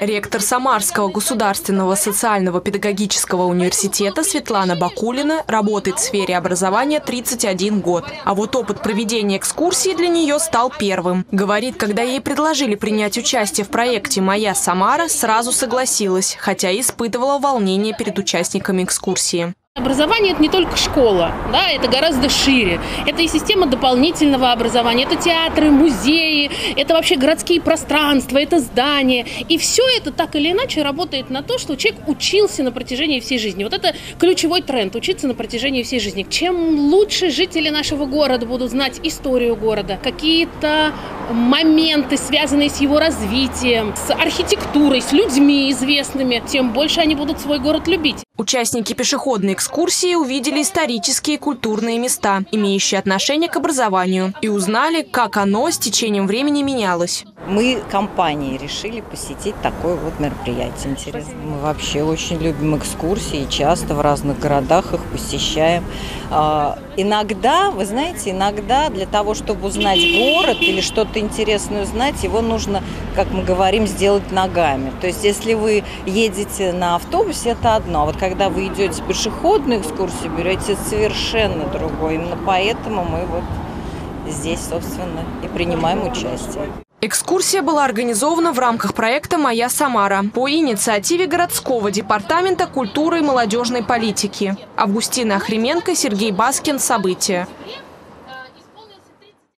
Ректор Самарского государственного социального педагогического университета Светлана Бакулина работает в сфере образования 31 год. А вот опыт проведения экскурсии для нее стал первым. Говорит, когда ей предложили принять участие в проекте «Моя Самара», сразу согласилась, хотя испытывала волнение перед участниками экскурсии. Образование – это не только школа, да, это гораздо шире. Это и система дополнительного образования, это театры, музеи, это вообще городские пространства, это здания. И все это так или иначе работает на то, что человек учился на протяжении всей жизни. Вот это ключевой тренд – учиться на протяжении всей жизни. Чем лучше жители нашего города будут знать историю города, какие-то моменты, связанные с его развитием, с архитектурой, с людьми известными, тем больше они будут свой город любить. Участники пешеходной экскурсии увидели исторические и культурные места, имеющие отношение к образованию, и узнали, как оно с течением времени менялось. Мы компанией решили посетить такое вот мероприятие. Интересно. Мы вообще очень любим экскурсии, часто в разных городах их посещаем. А, иногда, вы знаете, иногда для того, чтобы узнать город или что-то интересное узнать, его нужно, как мы говорим, сделать ногами. То есть, если вы едете на автобусе, это одно. А вот когда вы идете пешеходную экскурсию, берете совершенно другое. Именно поэтому мы вот здесь, собственно, и принимаем участие. Экскурсия была организована в рамках проекта «Моя Самара» по инициативе городского департамента культуры и молодежной политики. Августина Охременко, Сергей Баскин. События.